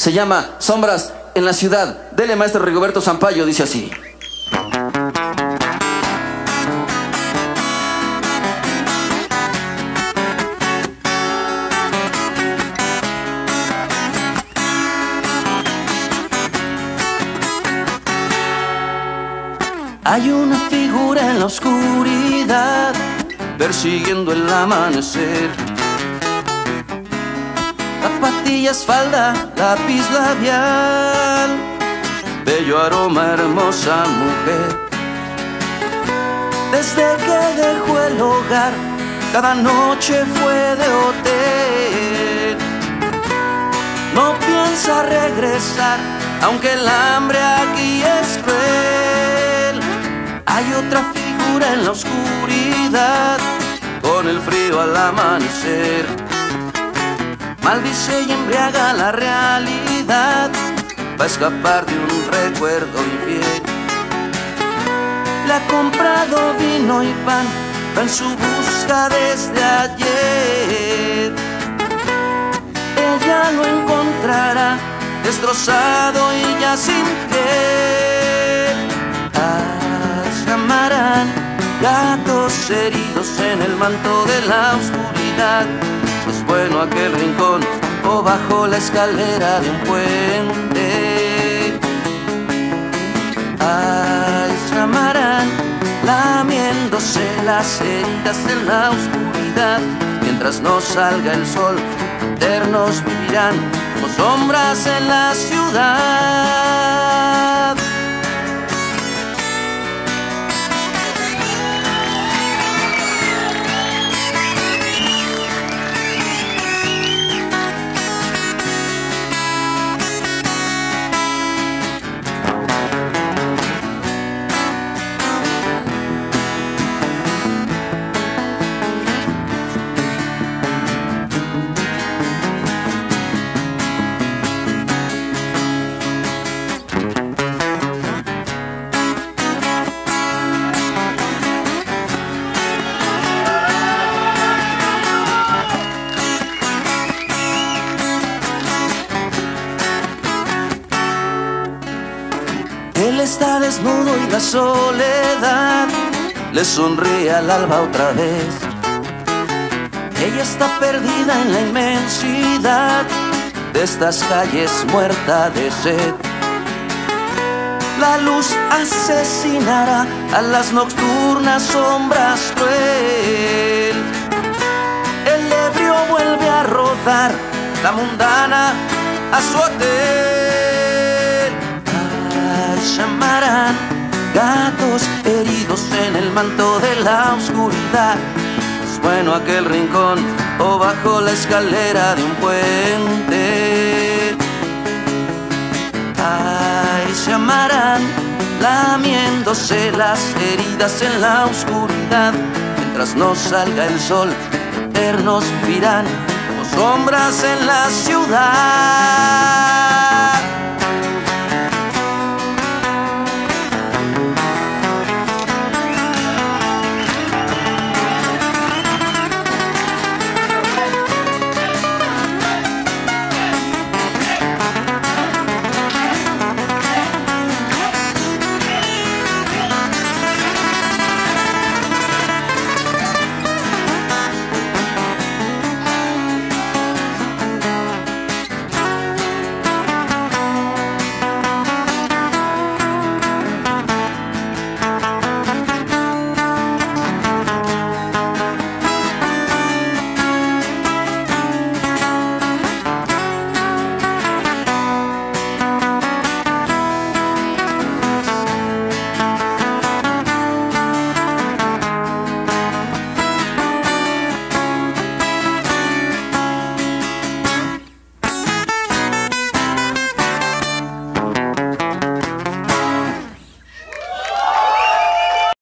Se llama Sombras en la ciudad. Dele maestro Rigoberto Zampayo, dice así. Hay una figura en la oscuridad persiguiendo el amanecer. Zapatillas, falda, lápiz labial, bello aroma, hermosa mujer. Desde que dejó el hogar, cada noche fue de hotel. No piensa regresar, aunque el hambre aquí es cruel. Hay otra figura en la oscuridad, con el frío al amanecer. Maldice y embriaga la realidad, va a escapar de un recuerdo infiel. Le ha comprado vino y pan, va en su busca desde ayer. Ella lo encontrará destrozado y ya sin piel. Ah, llamarán gatos heridos en el manto de la oscuridad. Es bueno aquel rincón o bajo la escalera de un puente. Ay, llamarán lamiéndose las heridas en la oscuridad. Mientras no salga el sol, eternos vivirán como sombras en la ciudad. Está desnudo y la soledad le sonríe al alba otra vez. Ella está perdida en la inmensidad de estas calles muerta de sed. La luz asesinará a las nocturnas sombras cruel. El ebrio vuelve a rodar la mundana a su hotel. Gatos heridos en el manto de la oscuridad. Es bueno aquel rincón o bajo la escalera de un puente. Ay, llamarán lamiéndose las heridas en la oscuridad. Mientras no salga el sol, eternos vivirán como sombras en la ciudad.